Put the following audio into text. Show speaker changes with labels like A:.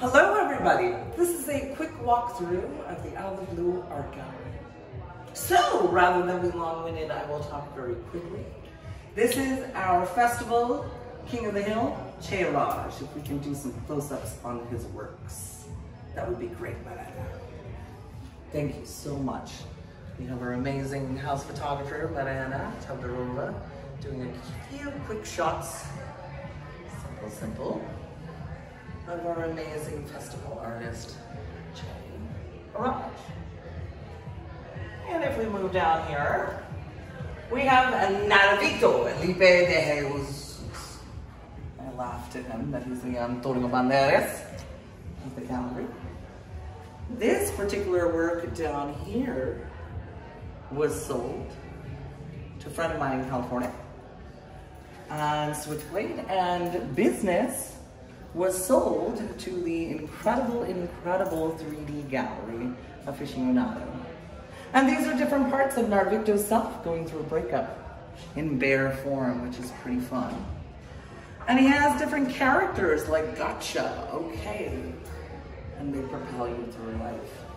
A: Hello everybody! This is a quick walkthrough of the Out of the Blue Art Gallery. So, rather than be long-winded, I will talk very quickly. This is our festival, King of the Hill, Che Raj. If we can do some close-ups on his works, that would be great, Mariana. Thank you so much. We have our amazing house photographer, Mariana Chavdarova, doing a few quick shots. Simple, simple of our amazing festival artist, Che Raj. And if we move down here, we have Narvito Felipe de Jesus. I laughed at him that he's the Antonio Banderas of the gallery. This particular work down here was sold to a friend of mine in California on Switchblade and business was sold to the incredible, incredible 3D gallery aficionado. And these are different parts of Narvicto's self going through a breakup in bear form, which is pretty fun. And he has different characters like gotcha, okay, and they propel you through life.